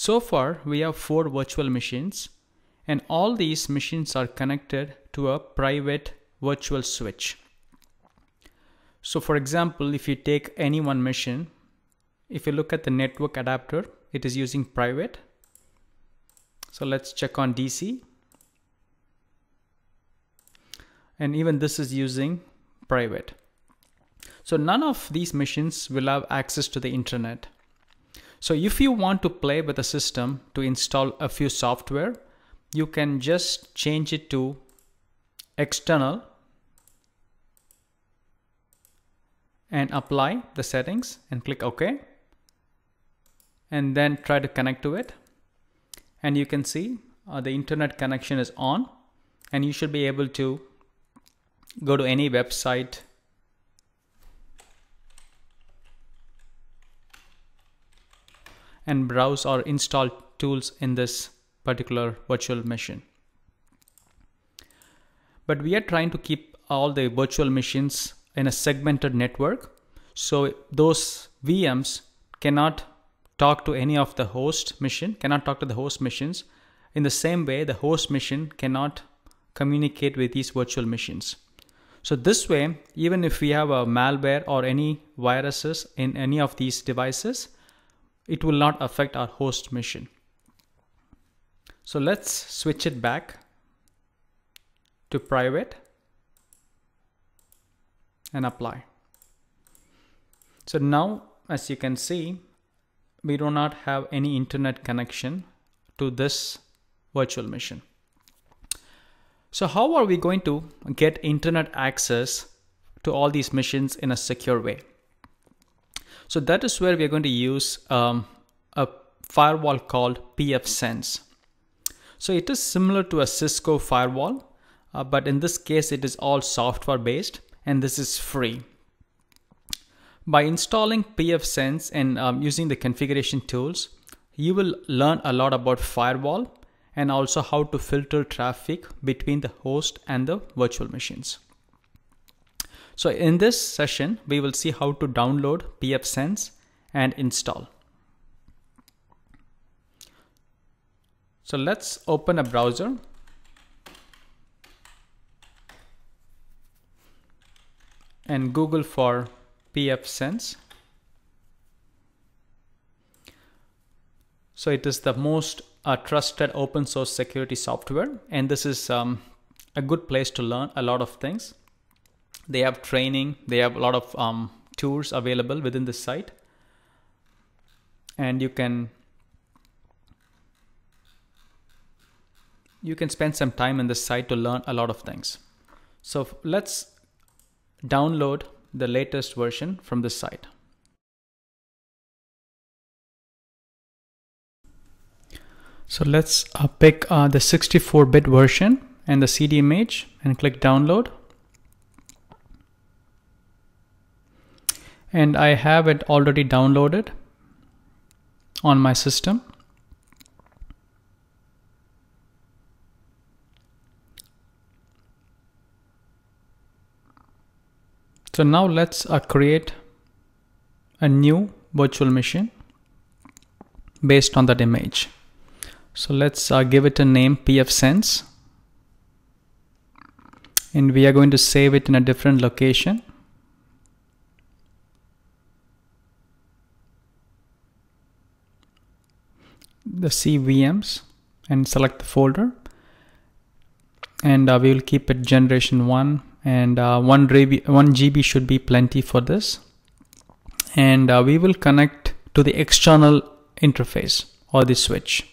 So far, we have four virtual machines and all these machines are connected to a private virtual switch. So for example, if you take any one machine, if you look at the network adapter, it is using private. So let's check on DC. And even this is using private. So none of these machines will have access to the internet. So if you want to play with the system to install a few software, you can just change it to external and apply the settings and click OK. And then try to connect to it. And you can see uh, the internet connection is on and you should be able to go to any website and browse or install tools in this particular virtual machine. But we are trying to keep all the virtual machines in a segmented network. So those VMs cannot talk to any of the host machine, cannot talk to the host machines. In the same way, the host machine cannot communicate with these virtual machines. So this way, even if we have a malware or any viruses in any of these devices, it will not affect our host machine. So let's switch it back to private and apply. So now as you can see, we do not have any internet connection to this virtual machine. So how are we going to get internet access to all these machines in a secure way? So that is where we're going to use um, a firewall called pfSense. So it is similar to a Cisco firewall, uh, but in this case, it is all software based and this is free. By installing pfSense and um, using the configuration tools, you will learn a lot about firewall and also how to filter traffic between the host and the virtual machines. So in this session, we will see how to download pfSense and install. So let's open a browser. And Google for pfSense. So it is the most uh, trusted open source security software. And this is um, a good place to learn a lot of things. They have training, they have a lot of um, tours available within the site. And you can you can spend some time in this site to learn a lot of things. So let's download the latest version from this site. So let's uh, pick uh, the 64-bit version and the CD image and click download. And I have it already downloaded on my system. So now let's uh, create a new virtual machine based on that image. So let's uh, give it a name pfSense and we are going to save it in a different location. The CVMs and select the folder. And uh, we will keep it generation 1 and uh, 1, GB, 1 GB should be plenty for this. And uh, we will connect to the external interface or the switch.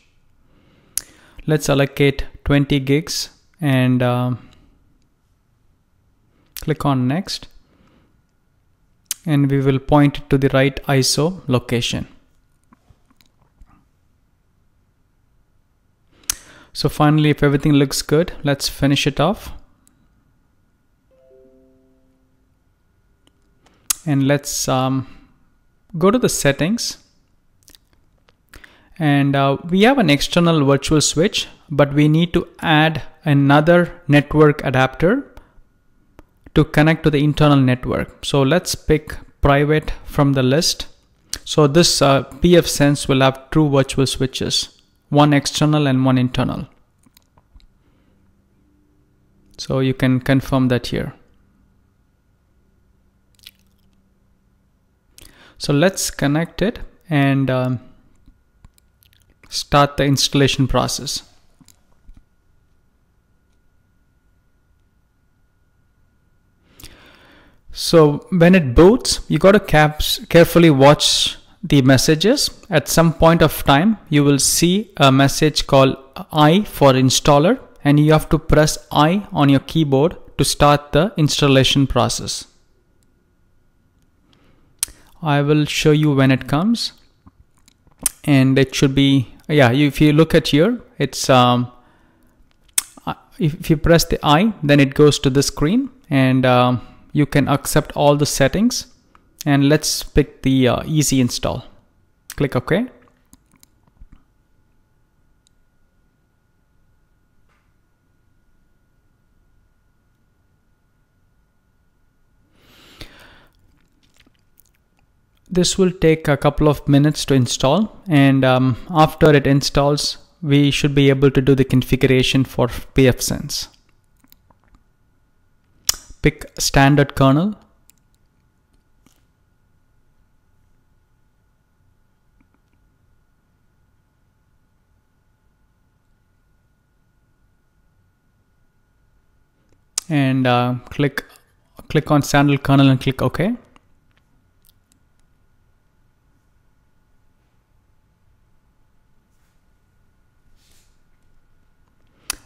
Let's allocate 20 gigs and uh, click on next. And we will point it to the right ISO location so finally if everything looks good let's finish it off. And let's um, go to the settings. And uh, we have an external virtual switch but we need to add another network adapter to connect to the internal network. So let's pick private from the list. So this uh, pfSense will have two virtual switches, one external and one internal. So you can confirm that here. So let's connect it and um, start the installation process. So when it boots, you got to carefully watch the messages. At some point of time, you will see a message called I for installer and you have to press I on your keyboard to start the installation process. I will show you when it comes and it should be yeah if you look at here it's um, if you press the I then it goes to the screen and um, you can accept all the settings and let's pick the uh, easy install. Click OK. This will take a couple of minutes to install. And um, after it installs we should be able to do the configuration for pfSense pick standard kernel and uh, click click on standard kernel and click OK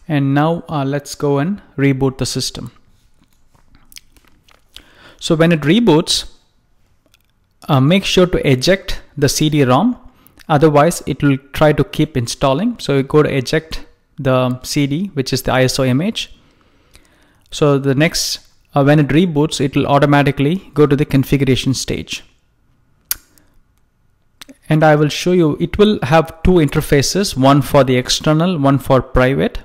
and now uh, let's go and reboot the system so when it reboots, uh, make sure to eject the CD-ROM. Otherwise, it will try to keep installing. So you go to eject the CD, which is the ISO image. So the next, uh, when it reboots, it will automatically go to the configuration stage. And I will show you, it will have two interfaces, one for the external, one for private.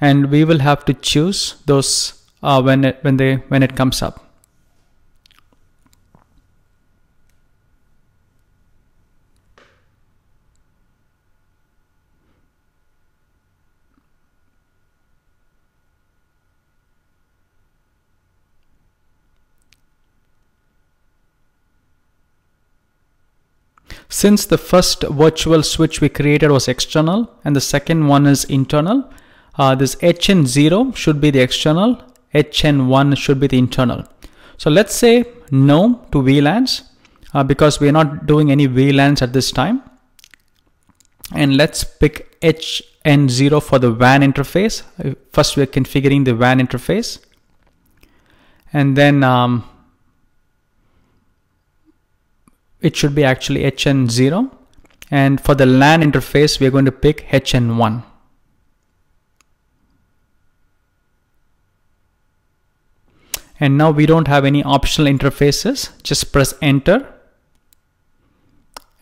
And we will have to choose those uh, when, it, when, they, when it comes up. Since the first virtual switch we created was external and the second one is internal, uh, this HN0 should be the external, HN1 should be the internal. So let's say no to VLANs uh, because we're not doing any VLANs at this time. And let's pick HN0 for the WAN interface. First we're configuring the WAN interface. And then um, it should be actually HN0 and for the LAN interface we're going to pick HN1 and now we don't have any optional interfaces. Just press enter.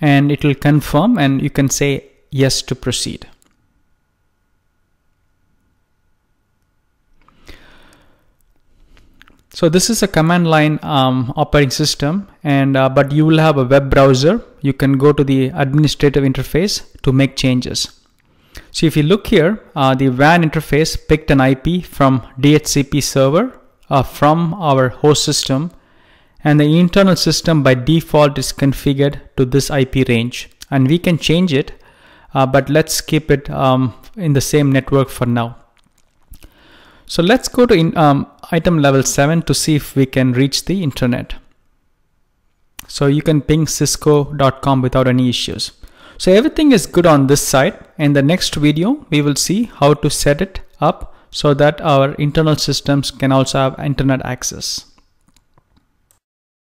And it will confirm and you can say yes to proceed So this is a command line um, operating system and uh, but you will have a web browser. You can go to the administrative interface to make changes. So if you look here, uh, the WAN interface picked an IP from DHCP server uh, from our host system and the internal system by default is configured to this IP range and we can change it uh, but let's keep it um, in the same network for now. So let's go to in, um, item level 7 to see if we can reach the internet. So you can ping cisco.com without any issues. So everything is good on this side. In the next video, we will see how to set it up so that our internal systems can also have internet access.